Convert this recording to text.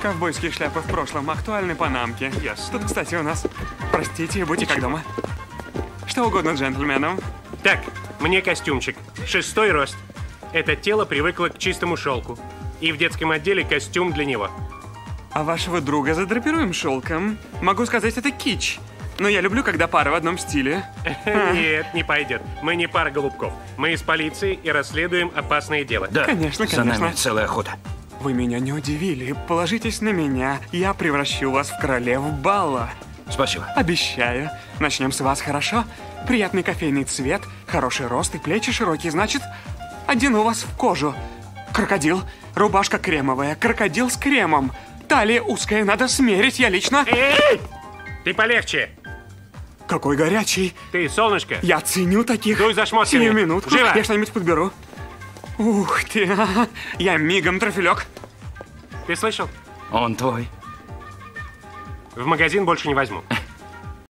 Ковбойские шляпы в прошлом, актуальны панамки. Ясно. Тут, кстати, у нас... Простите, будьте как дома. Что угодно джентльменам. Так, мне костюмчик. Шестой рост. Это тело привыкло к чистому шелку. И в детском отделе костюм для него. А вашего друга задрапируем шелком. Могу сказать, это кич. Но я люблю, когда пара в одном стиле. Нет, не пойдет. Мы не пара голубков. Мы из полиции и расследуем опасное дело. Да, Конечно, за конечно. нами целая охота. Вы меня не удивили. Положитесь на меня. Я превращу вас в королев бала. Спасибо. Обещаю. Начнем с вас, хорошо? Приятный кофейный цвет, хороший рост и плечи широкие, значит, одену вас в кожу. Крокодил, рубашка кремовая, крокодил с кремом. Талия узкая, надо смерить, я лично... Эй! Ты полегче. Какой горячий. Ты, солнышко. Я ценю таких. Дуй за шмотками. Сию минутку, Живо. я что-нибудь подберу. Ух ты, ага. я мигом трофелек. Ты слышал? Он твой. В магазин больше не возьму.